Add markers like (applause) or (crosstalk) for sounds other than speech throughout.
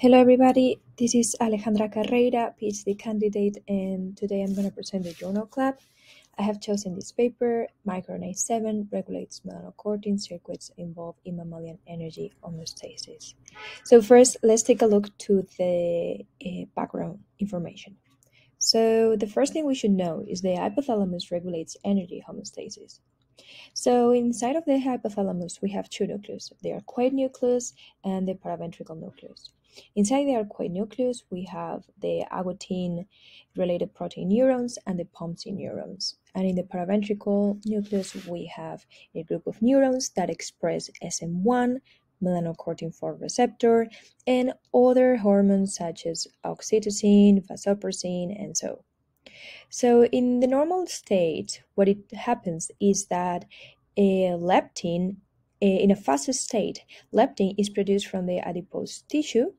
Hello everybody, this is Alejandra Carreira, PhD candidate, and today I'm going to present the journal club. I have chosen this paper, microRNA 7 regulates melanocortin circuits involved in mammalian energy homeostasis. So first, let's take a look to the uh, background information. So the first thing we should know is the hypothalamus regulates energy homeostasis. So inside of the hypothalamus, we have two nucleus, are arcuate nucleus and the paraventricle nucleus. Inside the arcuate nucleus, we have the agoutin-related protein neurons and the POMC neurons. And in the paraventricle nucleus, we have a group of neurons that express SM1, melanocortin 4 receptor, and other hormones such as oxytocin, vasopressin, and so. So in the normal state, what it happens is that a leptin Eh, in a fast state, leptin is produced from the adipose tissue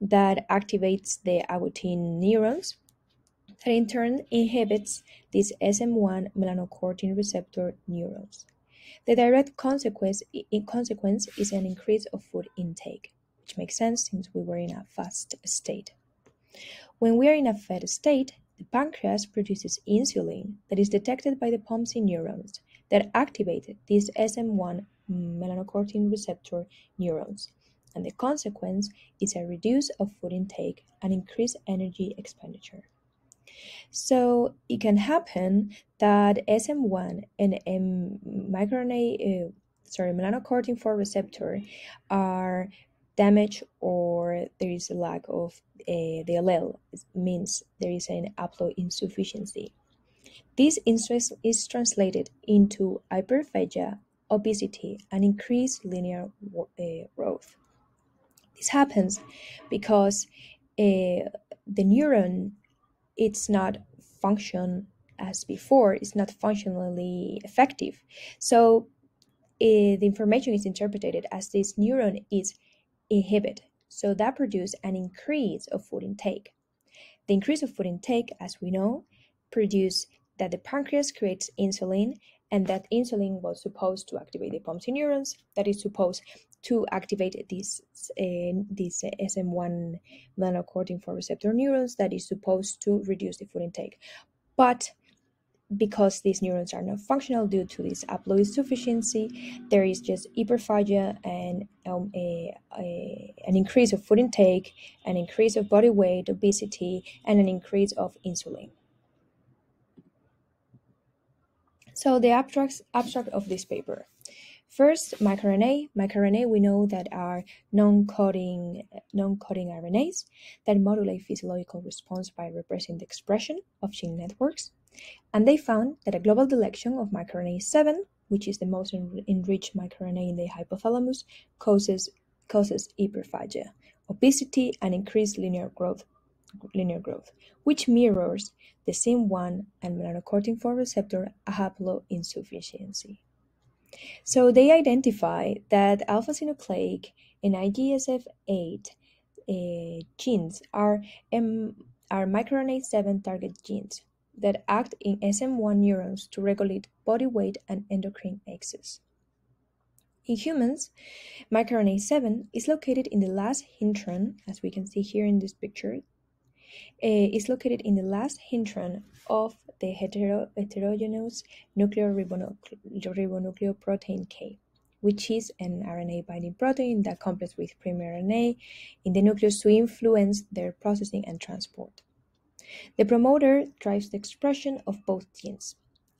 that activates the agoutin neurons that in turn inhibits these SM1 melanocortin receptor neurons. The direct consequence, consequence is an increase of food intake, which makes sense since we were in a fast state. When we are in a fed state, the pancreas produces insulin that is detected by the POMC neurons that activate these SM1 melanocortin receptor neurons, and the consequence is a reduce of food intake and increased energy expenditure. So it can happen that SM1 and M microRNA, uh, sorry, melanocortin 4 receptor are damaged or there is a lack of uh, the allele. It means there is an haploinsufficiency. This is translated into hyperphagia obesity, and increased linear uh, growth. This happens because uh, the neuron it's not function as before it's not functionally effective. So uh, the information is interpreted as this neuron is inhibited. So that produces an increase of food intake. The increase of food intake as we know produce that the pancreas creates insulin and that insulin was supposed to activate the POMC neurons that is supposed to activate these uh, these SM1 melanocortin 4 receptor neurons that is supposed to reduce the food intake but because these neurons are not functional due to this haploinsufficiency, there is just hyperphagia and um, a, a, an increase of food intake, an increase of body weight, obesity, and an increase of insulin. So the abstract, abstract of this paper. First, microRNA. MicroRNA we know that are non-coding non-coding RNAs that modulate physiological response by repressing the expression of gene networks. And they found that a global deletion of microRNA 7, which is the most en enriched microRNA in the hypothalamus, causes causes hyperphagia, obesity, and increased linear growth linear growth, which mirrors the SIM1 and melanocortin 4 receptor haploinsufficiency. So they identify that alpha synucleic and IGSF8 uh, genes are, um, are microRNA 7 target genes that act in SM1 neurons to regulate body weight and endocrine axis. In humans, microRNA 7 is located in the last intron, as we can see here in this picture, uh, is located in the last intron of the hetero heterogeneous nuclear ribonucleoprotein K, which is an RNA binding protein that complex with primary RNA in the nucleus to influence their processing and transport. The promoter drives the expression of both genes,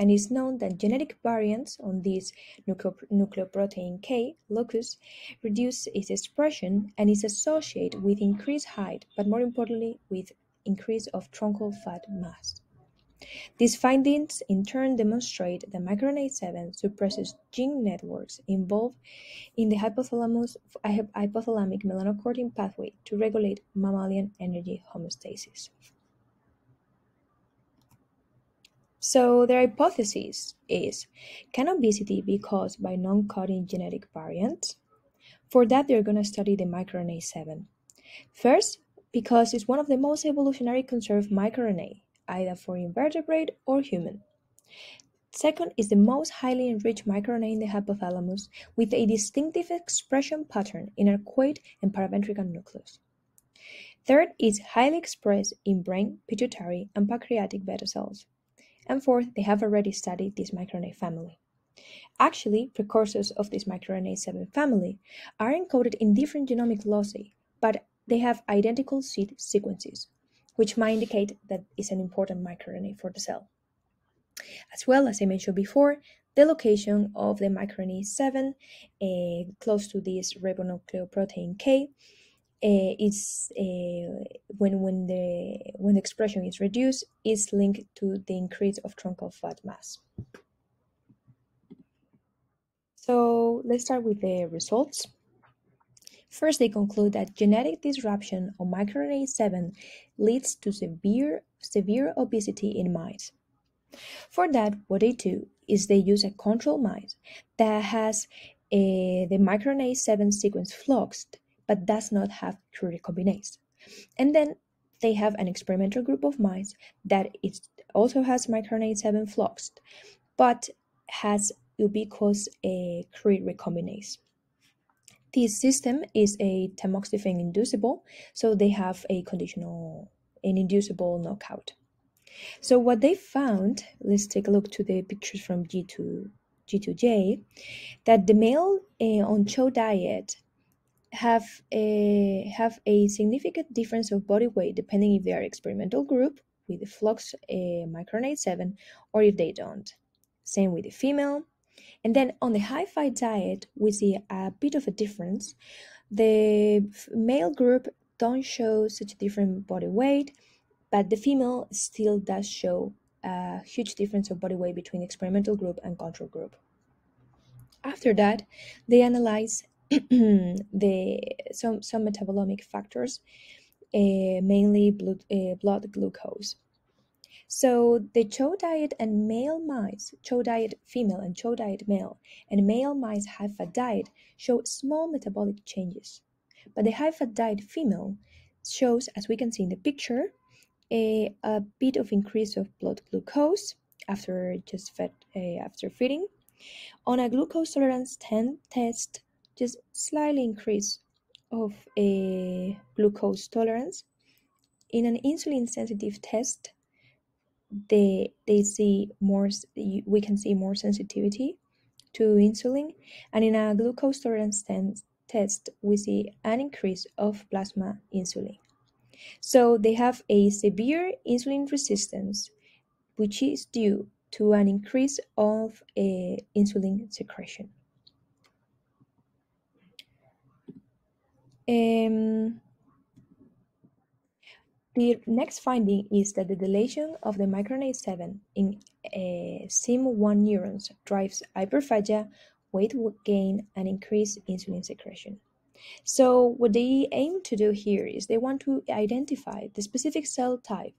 and it's known that genetic variants on this nucleoprotein K locus reduce its expression and is associated with increased height, but more importantly, with increase of truncal fat mass. These findings in turn demonstrate that microRNA 7 suppresses gene networks involved in the hypothalamic melanocortin pathway to regulate mammalian energy homeostasis. So their hypothesis is, can obesity be caused by non-coding genetic variants? For that, they're going to study the microRNA 7. First, because it's one of the most evolutionary conserved microRNA, either for invertebrate or human. Second is the most highly enriched microRNA in the hypothalamus with a distinctive expression pattern in arcuate and paraventricular nucleus. Third is highly expressed in brain, pituitary, and pancreatic beta cells. And fourth, they have already studied this microRNA family. Actually, precursors of this microRNA 7 family are encoded in different genomic loci, but they have identical seed sequences, which might indicate that it's an important microRNA for the cell. As well, as I mentioned before, the location of the microRNA 7 uh, close to this ribonucleoprotein K uh, is uh, when when the when the expression is reduced is linked to the increase of truncal fat mass. So let's start with the results. First, they conclude that genetic disruption of microRNA 7 leads to severe, severe obesity in mice. For that, what they do is they use a control mice that has a, the microRNA 7 sequence fluxed but does not have Cre recombinase. And then they have an experimental group of mice that it also has microRNA 7 fluxed but has ubiquitous a Cre recombinase. This system is a tamoxifen inducible, so they have a conditional, an inducible knockout. So what they found, let's take a look to the pictures from G2, G2J, that the male uh, on CHO diet have a, have a significant difference of body weight depending if they are experimental group with the flux uh, microRNA 7 or if they don't. Same with the female, and then on the high FI diet, we see a bit of a difference. The male group don't show such a different body weight, but the female still does show a huge difference of body weight between experimental group and control group. After that, they analyze (clears throat) the some some metabolomic factors, uh, mainly blood, uh, blood glucose. So the CHO diet and male mice, CHO diet female and CHO diet male, and male mice high fat diet show small metabolic changes. But the high fat diet female shows, as we can see in the picture, a, a bit of increase of blood glucose after just fed uh, after feeding. On a glucose tolerance 10 test, just slightly increase of a glucose tolerance. In an insulin sensitive test, they they see more we can see more sensitivity to insulin. And in a glucose tolerance test we see an increase of plasma insulin. So they have a severe insulin resistance which is due to an increase of uh, insulin secretion um, the next finding is that the deletion of the microRNA 7 in uh, SIM1 neurons drives hyperphagia, weight gain, and increased insulin secretion. So, what they aim to do here is they want to identify the specific cell type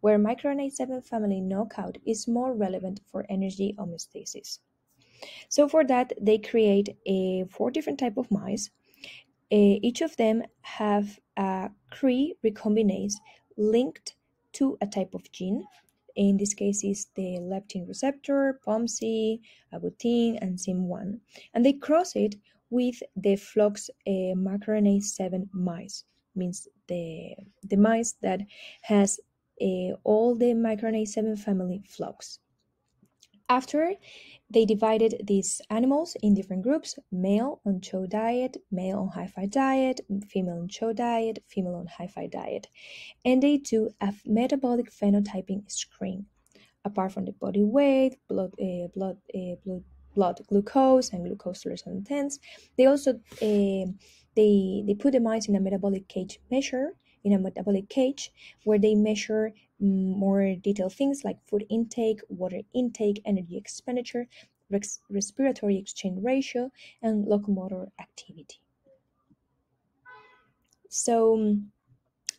where microRNA 7 family knockout is more relevant for energy homeostasis. So, for that, they create a four different type of mice each of them have a Cre recombinase linked to a type of gene. In this case, is the leptin receptor, POMC, agoutin, and SIM1. And they cross it with the flux uh, microRNA 7 mice, means the, the mice that has uh, all the microRNA 7 family flux. After they divided these animals in different groups male on CHO diet, male on high FI diet, female on CHO diet, female on high FI diet. And they do a metabolic phenotyping screen. Apart from the body weight, blood, uh, blood, uh, blood, blood glucose, and glucose tolerance they also uh, they, they put the mice in a metabolic cage measure in a metabolic cage where they measure mm, more detailed things like food intake, water intake, energy expenditure, res respiratory exchange ratio, and locomotor activity. So, mm,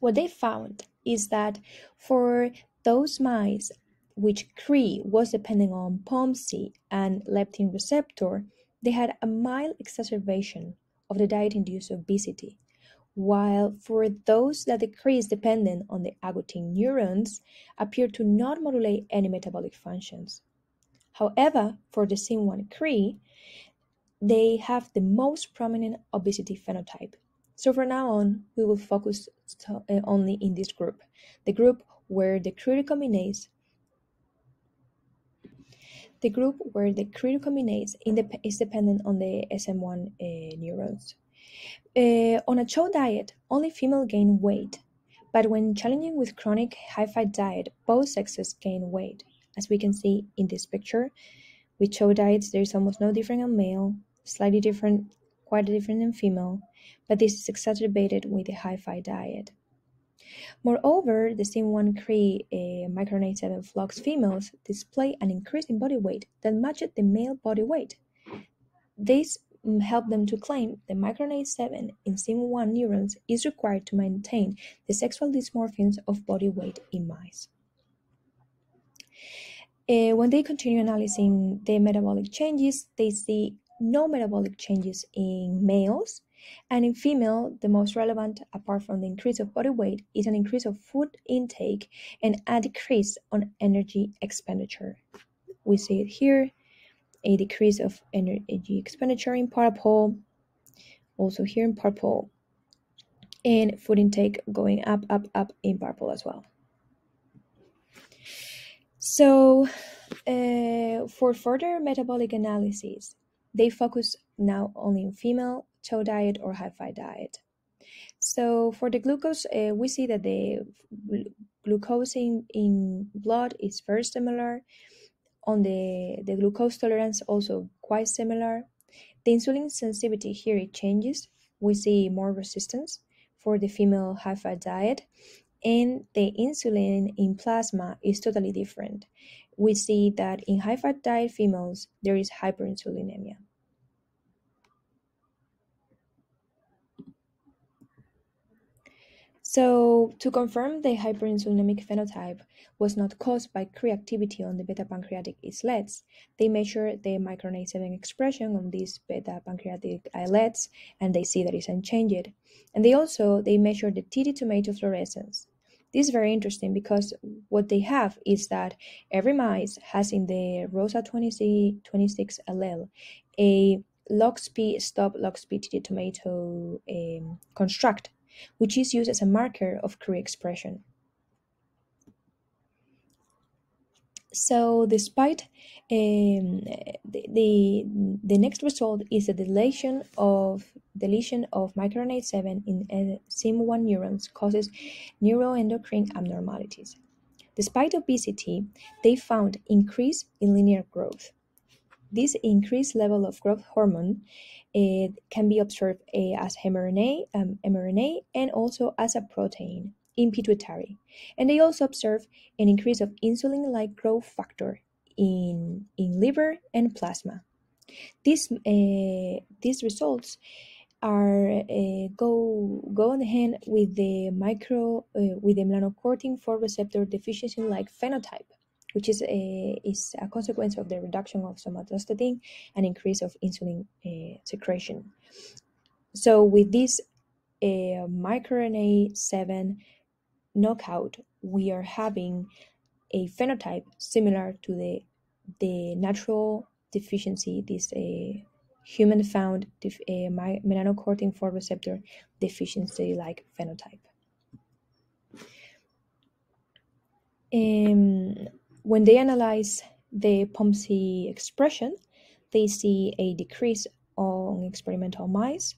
what they found is that for those mice which Cre was depending on POMC and leptin receptor, they had a mild exacerbation of the diet induced obesity while for those that the Cre is dependent on the agoutin neurons appear to not modulate any metabolic functions. However, for the SIM1 Cre, they have the most prominent obesity phenotype. So from now on, we will focus uh, only in this group, the group where the crudicominase the group where the crudicominase is dependent on the SM1 uh, neurons. Uh, on a chow diet, only female gain weight, but when challenging with chronic high-fat diet, both sexes gain weight. As we can see in this picture, with chow diets, there is almost no difference in male, slightly different, quite different in female, but this is exacerbated with the high-fat diet. Moreover, the SIM1 Cre uh, microRNA 7 flux females display an increase in body weight that matches the male body weight. This helped them to claim the microRNA 7 in SIM1 neurons is required to maintain the sexual dysmorphins of body weight in mice. Uh, when they continue analyzing the metabolic changes, they see no metabolic changes in males and in female, the most relevant, apart from the increase of body weight, is an increase of food intake and a decrease on energy expenditure. We see it here, a decrease of energy expenditure in purple, also here in purple, and food intake going up, up, up in purple as well. So, uh, for further metabolic analysis, they focus now only in female chow diet or high-fat diet. So for the glucose, uh, we see that the glucose in, in blood is very similar. On the, the glucose tolerance, also quite similar. The insulin sensitivity here it changes. We see more resistance for the female high-fat diet, and the insulin in plasma is totally different. We see that in high-fat diet females there is hyperinsulinemia. So, to confirm the hyperinsulinemic phenotype was not caused by Cre activity on the beta pancreatic islets, they measure the microRNA 7 expression on these beta pancreatic islets and they see that it's unchanged. And they also they measure the TT tomato fluorescence. This is very interesting because what they have is that every mice has in the ROSA 26 allele a LOXP stop LOXP TT tomato um, construct which is used as a marker of Cre expression. So despite um, the, the, the next result is the deletion of deletion of microRNA 7 in uh, SIM1 neurons causes neuroendocrine abnormalities. Despite obesity, they found increase in linear growth. This increased level of growth hormone it can be observed uh, as mRNA, um, mRNA and also as a protein in pituitary. And they also observe an increase of insulin-like growth factor in, in liver and plasma. These, uh, these results are uh, go go on hand with the micro uh, with the melanocortin 4 receptor deficiency like phenotype which is a, is a consequence of the reduction of somatostatin and increase of insulin uh, secretion. So with this uh, microRNA 7 knockout, we are having a phenotype similar to the, the natural deficiency, this uh, human found def- melanocortin 4 receptor deficiency like phenotype. Um, when they analyze the POMC expression, they see a decrease on experimental mice.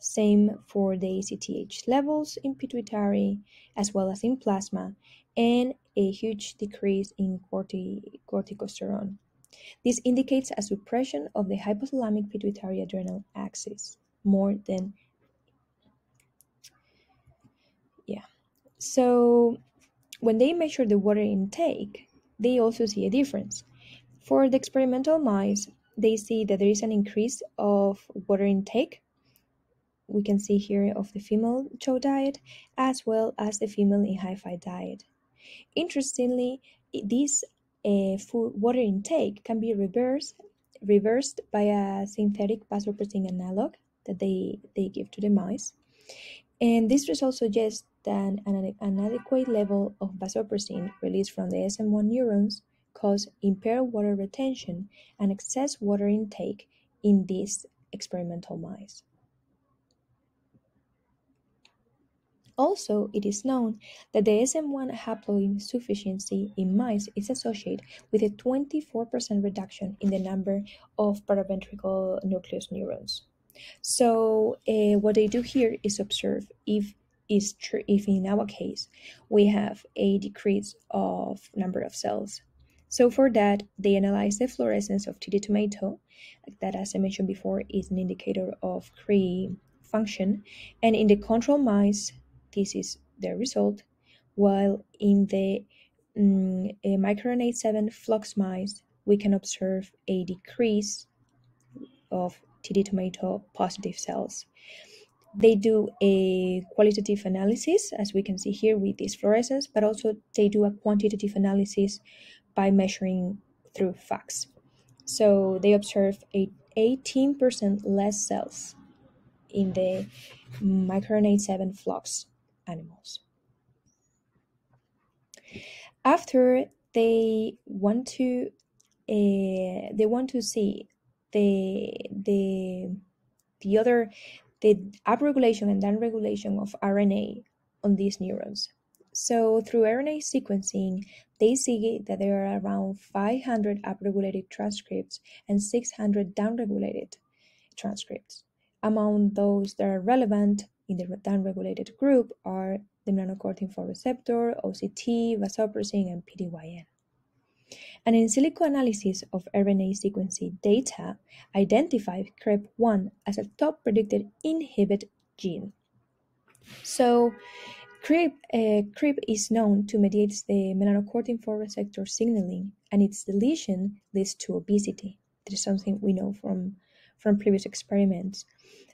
Same for the ACTH levels in pituitary as well as in plasma, and a huge decrease in corti- corticosterone. This indicates a suppression of the hypothalamic pituitary adrenal axis more than yeah. So when they measure the water intake, they also see a difference. For the experimental mice, they see that there is an increase of water intake. We can see here of the female chow diet as well as the female in high-fat diet. Interestingly, this uh, food water intake can be reversed reversed by a synthetic vasopressin analog that they, they give to the mice. And this result suggests that an inadequate level of vasopressin released from the SM1 neurons cause impaired water retention and excess water intake in these experimental mice. Also, it is known that the SM1 haploinsufficiency in mice is associated with a 24% reduction in the number of paraventricular nucleus neurons. So, uh, what they do here is observe if is true if in our case we have a decrease of number of cells. So for that, they analyze the fluorescence of TD tomato, that as I mentioned before is an indicator of Cre function, and in the control mice, this is the result, while in the um, microRNA 7 flux mice, we can observe a decrease of TD tomato positive cells. They do a qualitative analysis, as we can see here with this fluorescence, but also they do a quantitative analysis by measuring through FACS. So they observe a 18% less cells in the microRNA 7 flux animals. After they want to uh, they want to see the the the other the upregulation and downregulation of RNA on these neurons. So through RNA sequencing, they see that there are around 500 upregulated transcripts and 600 downregulated transcripts. Among those that are relevant in the downregulated group are the melanocortin 4 receptor, OCT, vasopressin, and PDYN. An in silico analysis of RNA sequencing data identified CREB1 as a top predicted inhibit gene. So, CRIB, uh, CRIB is known to mediate the melanocortin 4 receptor signaling, and its deletion leads to obesity. That is something we know from, from previous experiments.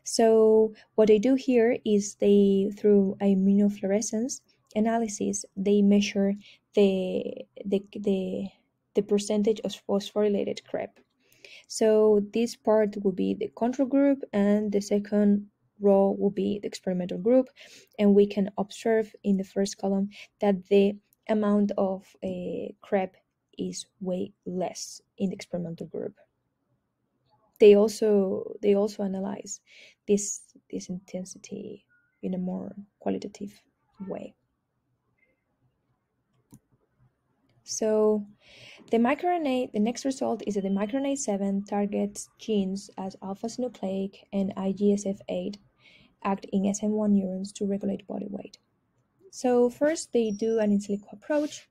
So what they do here is they, through a immunofluorescence analysis, they measure the the the, the percentage of phosphorylated CREB. So this part will be the control group, and the second row will be the experimental group, and we can observe in the first column that the amount of uh, CREB is way less in the experimental group they also they also analyze this this intensity in a more qualitative way. So the microRNA, the next result is that the microRNA 7 targets genes as alpha-synucleic and IGSF8 act in SM1 neurons to regulate body weight. So first they do an in silico approach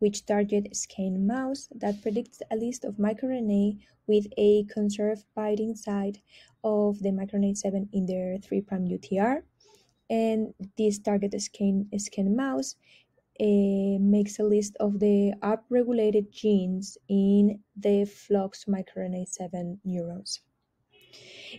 which target scan mouse that predicts a list of microRNA with a conserved binding site of the microRNA 7 in their 3' UTR. And this target scan, scan mouse uh, makes a list of the upregulated genes in the flux microRNA 7 neurons.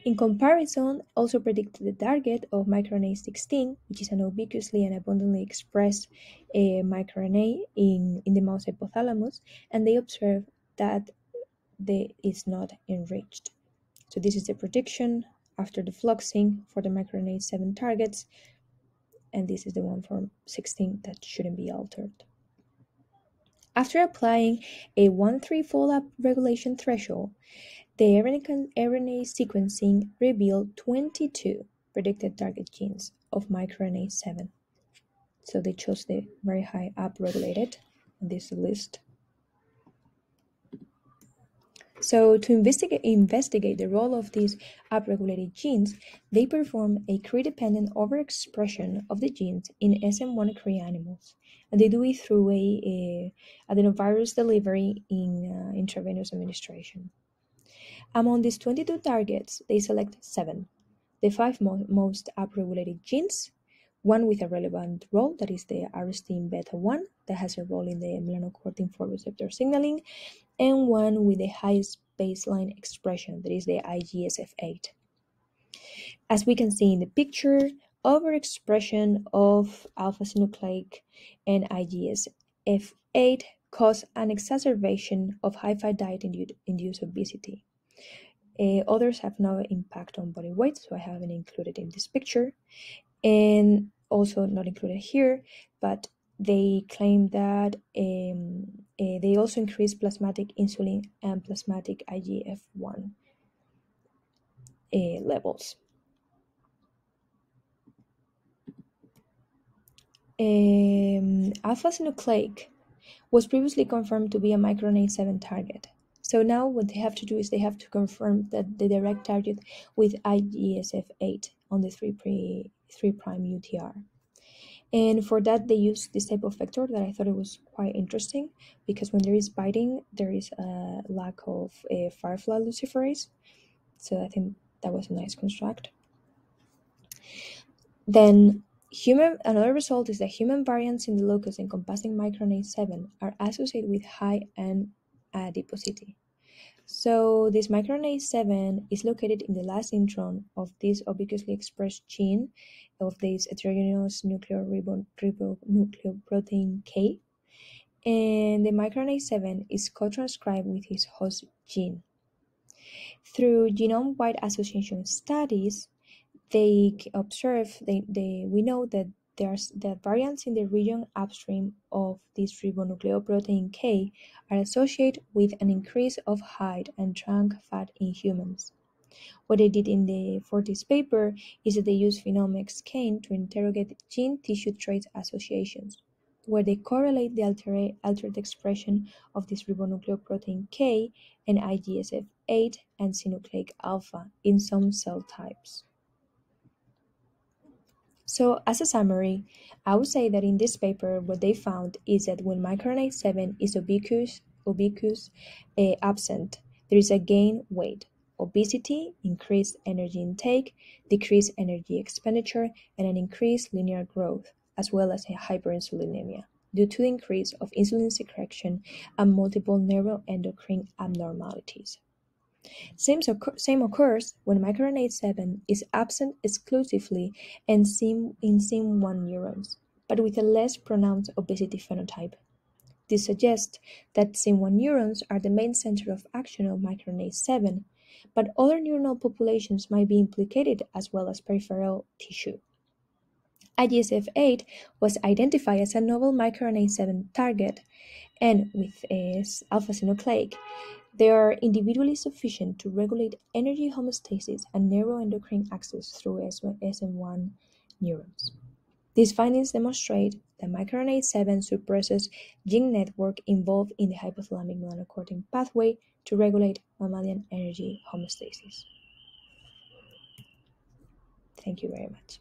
In comparison, also predicted the target of microRNA 16, which is an ubiquitously and abundantly expressed uh, microRNA in, in the mouse hypothalamus, and they observe that the, it's not enriched. So this is the prediction after the fluxing for the microRNA 7 targets, and this is the one for 16 that shouldn't be altered. After applying a 1-3-fold up regulation threshold, the RNA sequencing revealed 22 predicted target genes of microRNA 7. So they chose the very high upregulated in this list. So to investigate, investigate the role of these upregulated genes, they perform a Cre-dependent overexpression of the genes in SM1 Cre animals. And they do it through a, a adenovirus delivery in uh, intravenous administration. Among these 22 targets, they select seven, the five mo most upregulated genes, one with a relevant role, that is the arrestin beta 1, that has a role in the melanocortin 4 receptor signaling, and one with the highest baseline expression, that is the IGSF8. As we can see in the picture, overexpression of alpha synucleic and IGSF8 cause an exacerbation of high-fat diet-induced obesity. Uh, others have no impact on body weight, so I haven't included in this picture. And also not included here, but they claim that um, uh, they also increase plasmatic insulin and plasmatic IGF-1 uh, levels. um, alpha-synucleic was previously confirmed to be a microRNA7 target. So now what they have to do is they have to confirm that the direct target with IGSF8 on the 3, pre, 3 prime UTR. And for that, they use this type of vector that I thought it was quite interesting because when there is biting, there is a lack of a firefly luciferase. So I think that was a nice construct. Then human another result is that human variants in the locus encompassing microRNA 7 are associated with high N adiposity. So this microRNA 7 is located in the last intron of this ubiquitously expressed gene of this heterogeneous nuclear ribonucleoprotein K. And the microRNA 7 is co-transcribed with its host gene. Through genome-wide association studies, they observe they, they we know that the variants in the region upstream of this ribonucleoprotein K are associated with an increase of height and trunk fat in humans. What they did in the for this paper is that they used Phenomics Kane to interrogate gene tissue trait associations, where they correlate the altered, altered expression of this ribonucleoprotein K and IGSF8 and synucleic alpha in some cell types. So as a summary, I would say that in this paper, what they found is that when microRNA 7 is ubiquitous, ubiquitous uh, absent, there is a gain weight, obesity, increased energy intake, decreased energy expenditure, and an increased linear growth, as well as a hyperinsulinemia due to the increase of insulin secretion and multiple neuroendocrine abnormalities. Same, same occurs when microRNA7 is absent exclusively in SIM1 neurons, but with a less pronounced obesity phenotype. This suggests that SIM1 neurons are the main center of action of microRNA7, but other neuronal populations might be implicated as well as peripheral tissue. IGSF8 was identified as a novel microRNA7 target, and with its alpha-synucleic, they are individually sufficient to regulate energy homeostasis and neuroendocrine axis through SM1 neurons. These findings demonstrate that microRNA7 suppresses gene network involved in the hypothalamic melanocortin pathway to regulate mammalian energy homeostasis. Thank you very much.